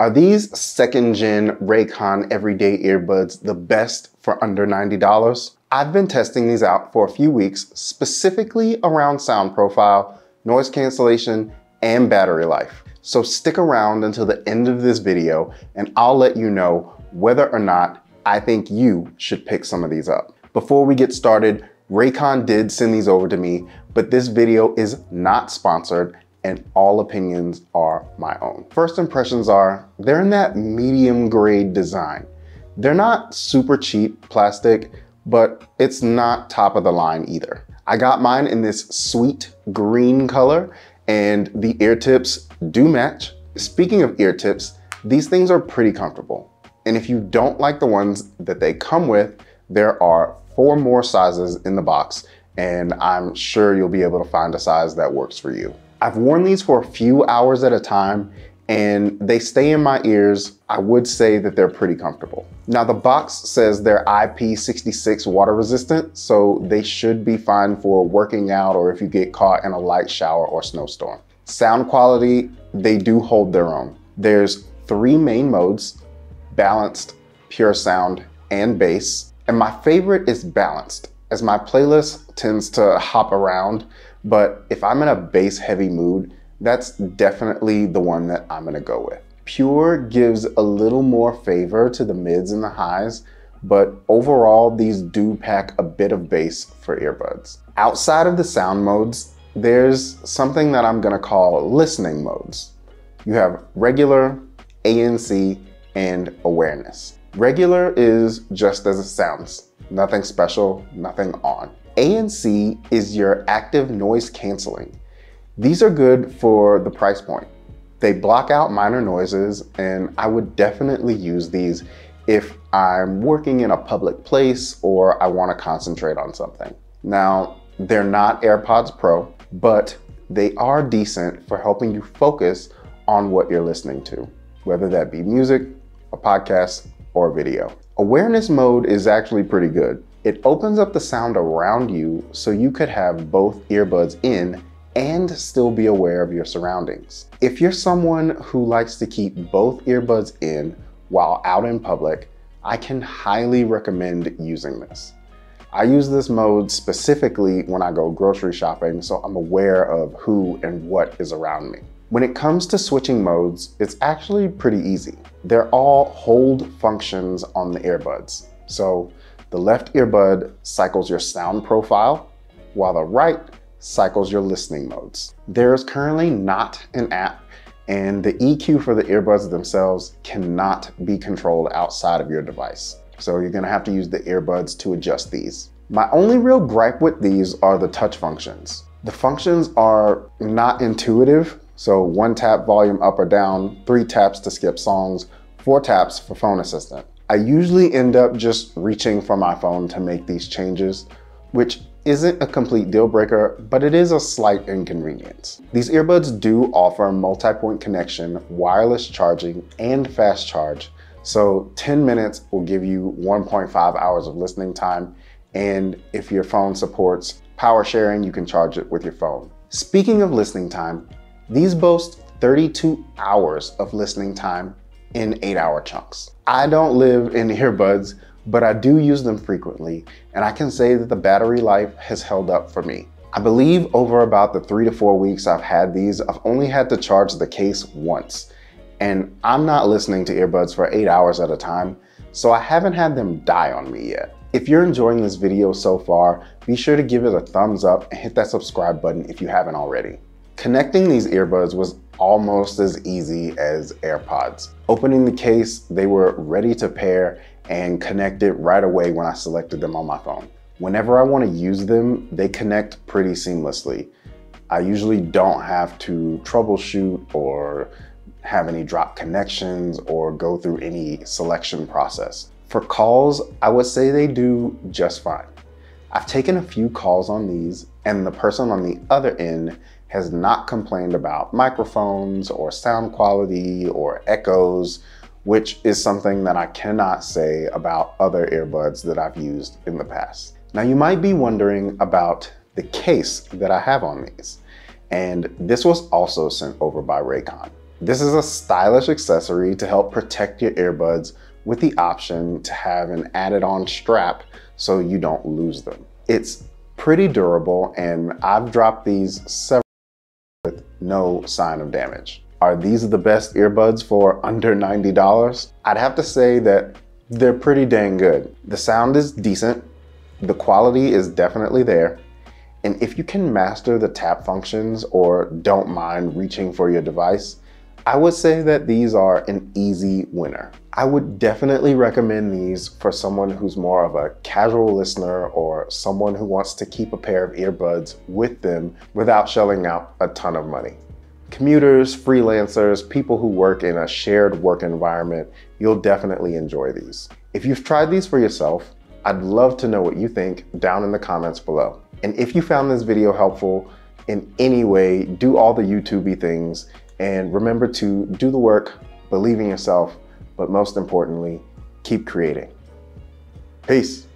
Are these second gen Raycon everyday earbuds the best for under $90? I've been testing these out for a few weeks, specifically around sound profile, noise cancellation, and battery life. So stick around until the end of this video and I'll let you know whether or not I think you should pick some of these up. Before we get started, Raycon did send these over to me, but this video is not sponsored and all opinions are my own. First impressions are, they're in that medium grade design. They're not super cheap plastic, but it's not top of the line either. I got mine in this sweet green color and the ear tips do match. Speaking of ear tips, these things are pretty comfortable. And if you don't like the ones that they come with, there are four more sizes in the box and I'm sure you'll be able to find a size that works for you. I've worn these for a few hours at a time and they stay in my ears. I would say that they're pretty comfortable. Now the box says they're IP66 water resistant, so they should be fine for working out or if you get caught in a light shower or snowstorm. Sound quality, they do hold their own. There's three main modes, balanced, pure sound, and bass. And my favorite is balanced, as my playlist tends to hop around but if I'm in a bass heavy mood, that's definitely the one that I'm gonna go with. Pure gives a little more favor to the mids and the highs, but overall these do pack a bit of bass for earbuds. Outside of the sound modes, there's something that I'm gonna call listening modes. You have regular, ANC, and awareness. Regular is just as it sounds, nothing special, nothing on. ANC is your active noise canceling. These are good for the price point. They block out minor noises and I would definitely use these if I'm working in a public place or I want to concentrate on something. Now, they're not AirPods Pro, but they are decent for helping you focus on what you're listening to, whether that be music, a podcast, or a video. Awareness mode is actually pretty good. It opens up the sound around you so you could have both earbuds in and still be aware of your surroundings. If you're someone who likes to keep both earbuds in while out in public, I can highly recommend using this. I use this mode specifically when I go grocery shopping so I'm aware of who and what is around me. When it comes to switching modes, it's actually pretty easy. They're all hold functions on the earbuds. So the left earbud cycles your sound profile, while the right cycles your listening modes. There is currently not an app and the EQ for the earbuds themselves cannot be controlled outside of your device. So you're gonna have to use the earbuds to adjust these. My only real gripe with these are the touch functions. The functions are not intuitive, so one tap volume up or down, three taps to skip songs, four taps for phone assistant. I usually end up just reaching for my phone to make these changes, which isn't a complete deal breaker, but it is a slight inconvenience. These earbuds do offer multi-point connection, wireless charging, and fast charge. So 10 minutes will give you 1.5 hours of listening time. And if your phone supports power sharing, you can charge it with your phone. Speaking of listening time, these boast 32 hours of listening time in eight hour chunks. I don't live in earbuds, but I do use them frequently, and I can say that the battery life has held up for me. I believe over about the three to four weeks I've had these, I've only had to charge the case once. And I'm not listening to earbuds for eight hours at a time, so I haven't had them die on me yet. If you're enjoying this video so far, be sure to give it a thumbs up and hit that subscribe button if you haven't already. Connecting these earbuds was almost as easy as AirPods. Opening the case, they were ready to pair and connected right away when I selected them on my phone. Whenever I want to use them, they connect pretty seamlessly. I usually don't have to troubleshoot or have any drop connections or go through any selection process. For calls, I would say they do just fine. I've taken a few calls on these and the person on the other end has not complained about microphones or sound quality or echoes, which is something that I cannot say about other earbuds that I've used in the past. Now you might be wondering about the case that I have on these, and this was also sent over by Raycon. This is a stylish accessory to help protect your earbuds with the option to have an added on strap so you don't lose them. It's pretty durable and I've dropped these several no sign of damage. Are these the best earbuds for under $90? I'd have to say that they're pretty dang good. The sound is decent, the quality is definitely there, and if you can master the tap functions or don't mind reaching for your device, I would say that these are an easy winner. I would definitely recommend these for someone who's more of a casual listener or someone who wants to keep a pair of earbuds with them without shelling out a ton of money. Commuters, freelancers, people who work in a shared work environment, you'll definitely enjoy these. If you've tried these for yourself, I'd love to know what you think down in the comments below. And if you found this video helpful in any way, do all the YouTubey things and remember to do the work, believe in yourself, but most importantly, keep creating. Peace.